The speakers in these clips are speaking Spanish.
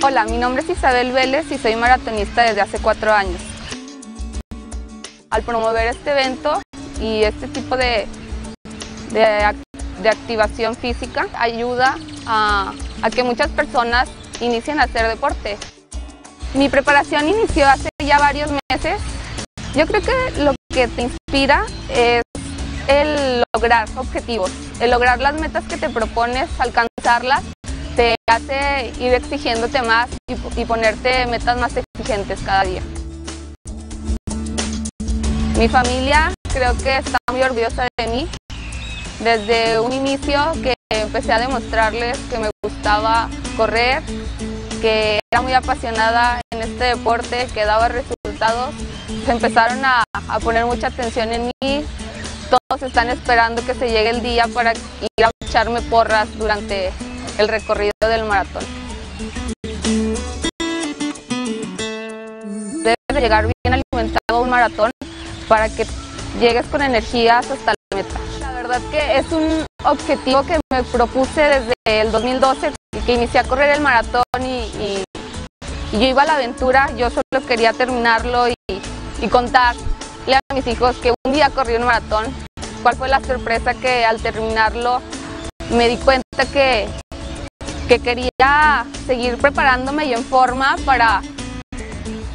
Hola, mi nombre es Isabel Vélez y soy maratonista desde hace cuatro años. Al promover este evento y este tipo de, de, activación física, ayuda a, a que muchas personas inicien a hacer deporte. Mi preparación inició hace ya varios meses. Yo creo que lo que te inspira es el lograr objetivos, el lograr las metas que te propones, alcanzarlas te hace ir exigiéndote más y, ponerte metas más exigentes cada día. Mi familia creo que está muy orgullosa de mí. Desde un inicio que empecé a demostrarles que me gustaba correr, que era muy apasionada en este deporte, que daba resultados, se empezaron a, a poner mucha atención en mí. Todos están esperando que se llegue el día para ir a echarme porras durante el recorrido del maratón. Debes de llegar bien alimentado a un maratón para que llegues con energías hasta la meta. La verdad que es un objetivo que me propuse desde el 2012, que inicié a correr el maratón y, yo iba a la aventura, yo solo quería terminarlo y, y contarle a mis hijos que un día corrí un maratón. ¿Cuál fue la sorpresa que al terminarlo me di cuenta que, que quería seguir preparándome y en forma para,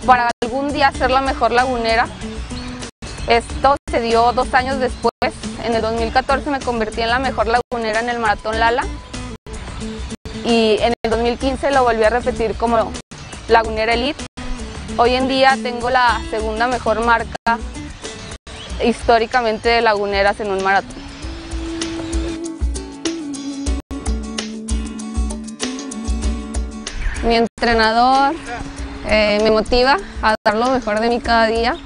para algún día ser la mejor lagunera. Esto se dio dos años después, en el 2014 me convertí en la mejor lagunera en el Maratón Lala y en el 2015 lo volví a repetir como lagunera elite. Hoy en día tengo la segunda mejor marca históricamente de laguneras en un maratón. Mi entrenador eh, me motiva a dar lo mejor de mí cada día,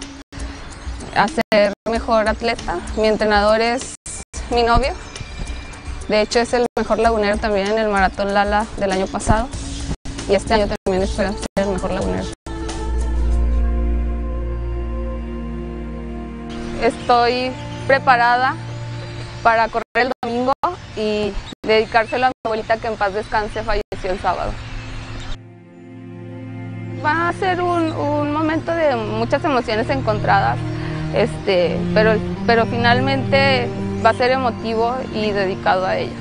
a ser mejor atleta. Mi entrenador es mi novio. De hecho es el mejor lagunero también en el Maratón Lala del año pasado. Y este año también espero ser el mejor lagunero. Estoy preparada para correr el domingo y dedicárselo a mi abuelita que en paz descanse falleció el sábado. Va a ser un, momento de muchas emociones encontradas, este, pero, pero finalmente va a ser emotivo y dedicado a ella.